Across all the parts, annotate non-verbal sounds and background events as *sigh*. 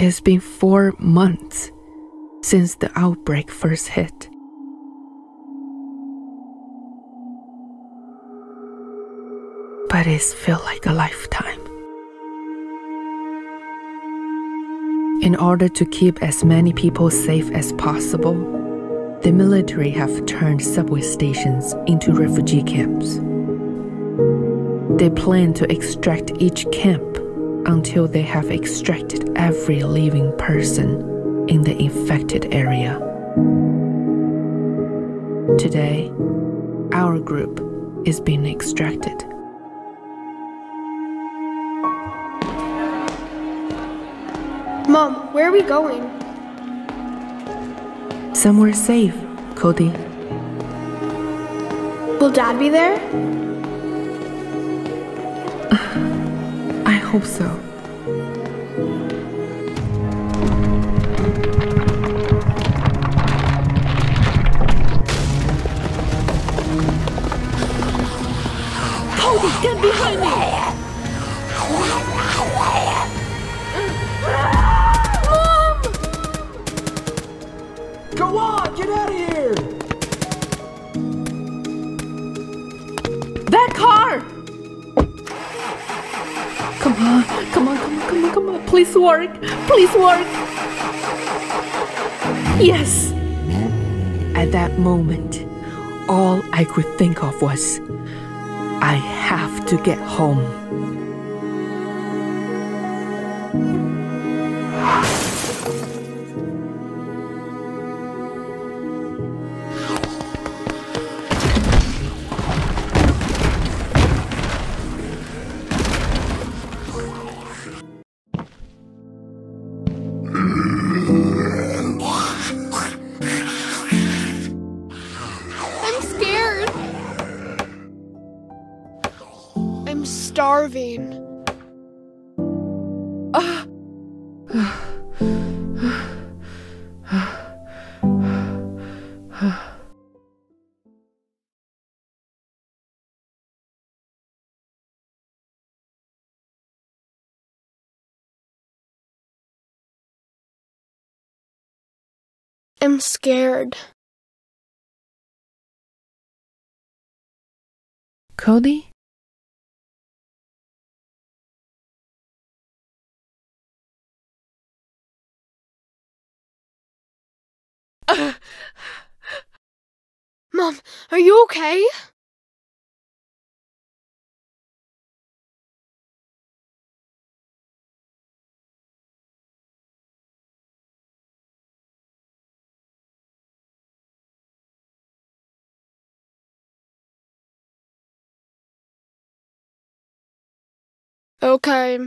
It's been four months since the outbreak first hit. But it's felt like a lifetime. In order to keep as many people safe as possible, the military have turned subway stations into refugee camps. They plan to extract each camp until they have extracted every living person in the infected area. Today, our group is being extracted. Mom, where are we going? Somewhere safe, Cody. Will Dad be there? Hope so. Cody, get behind me! Come on, come on, come on, come on, come on. Please work. Please work. Yes. At that moment, all I could think of was I have to get home. I'm scared. Cody? *laughs* Mom, are you okay? Okay.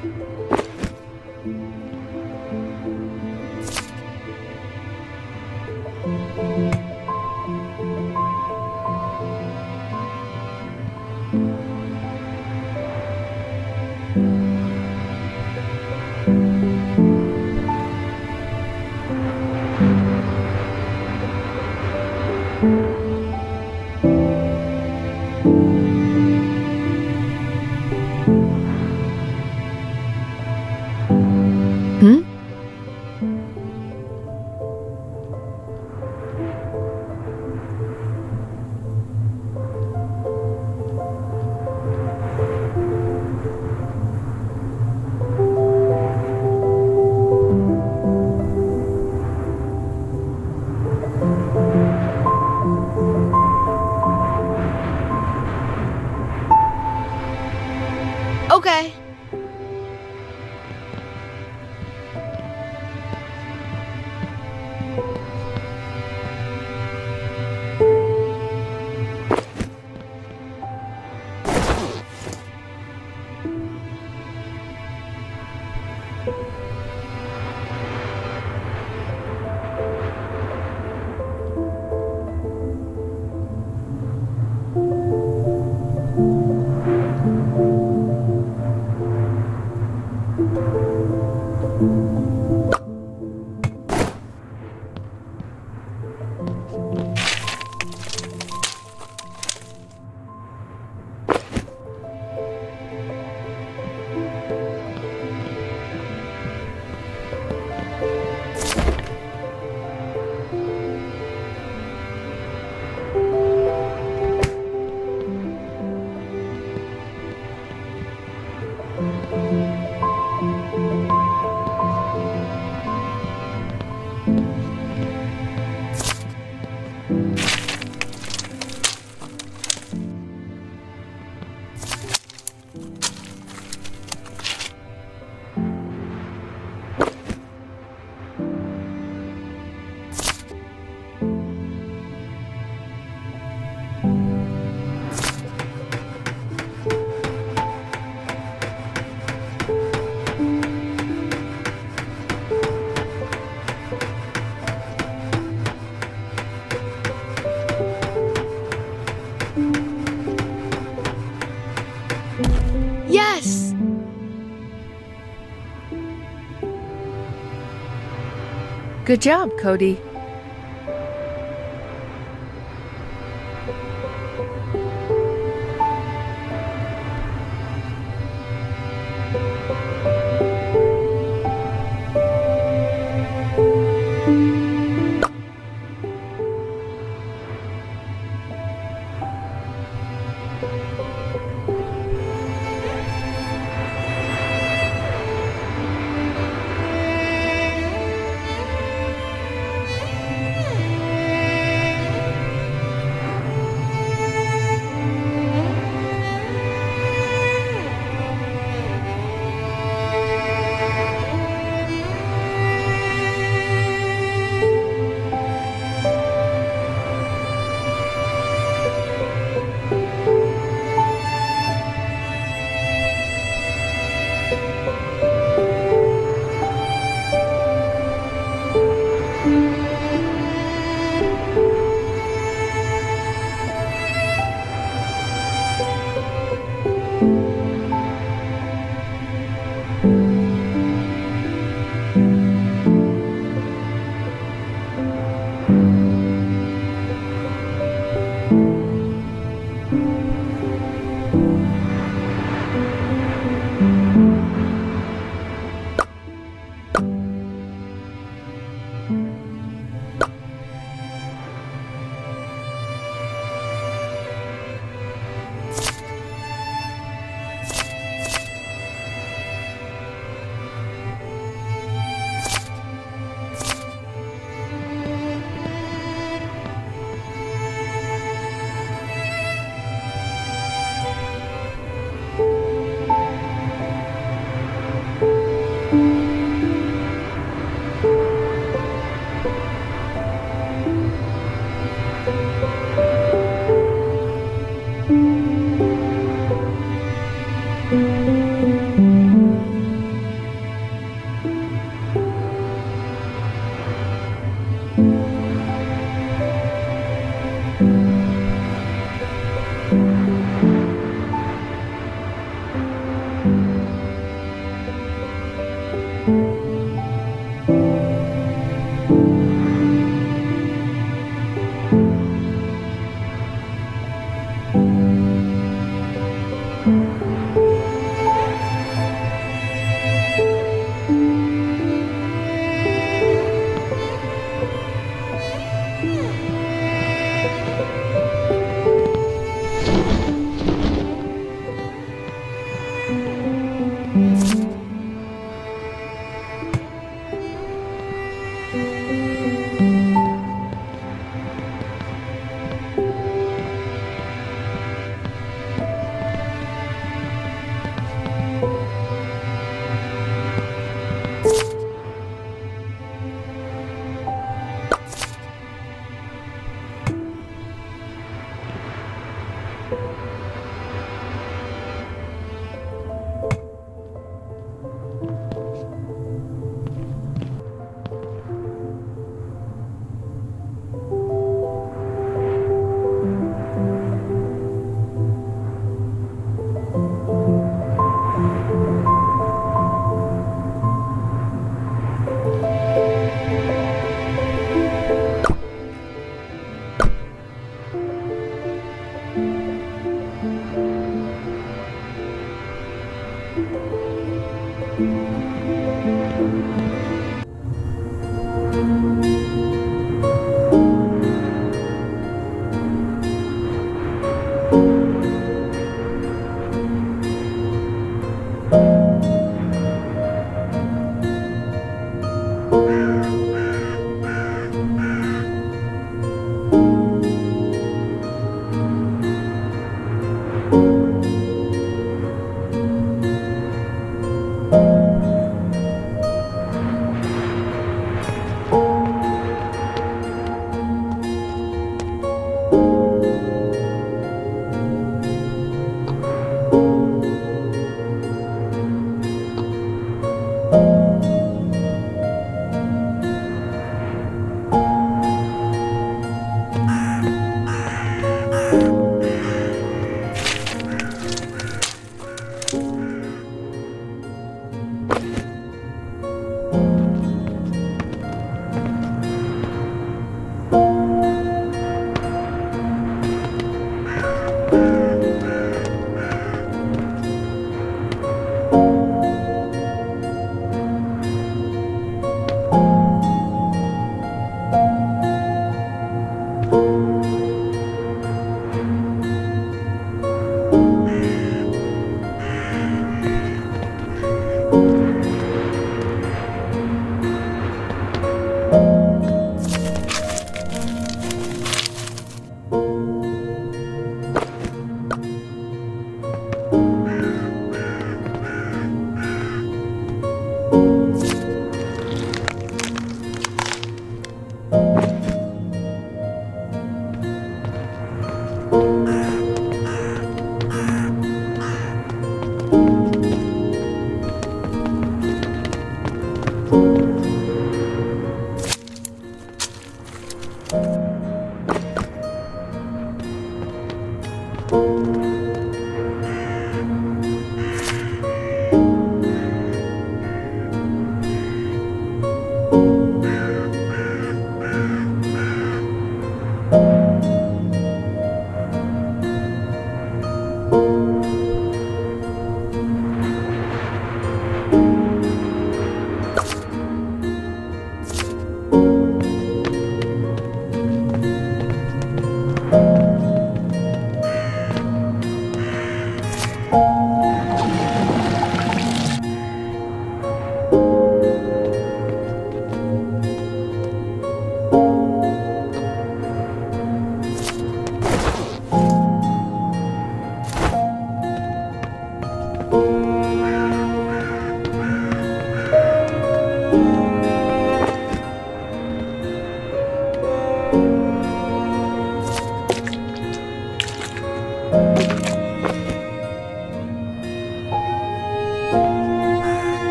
Thank you. Okay. Good job, Cody.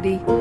Job,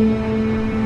Música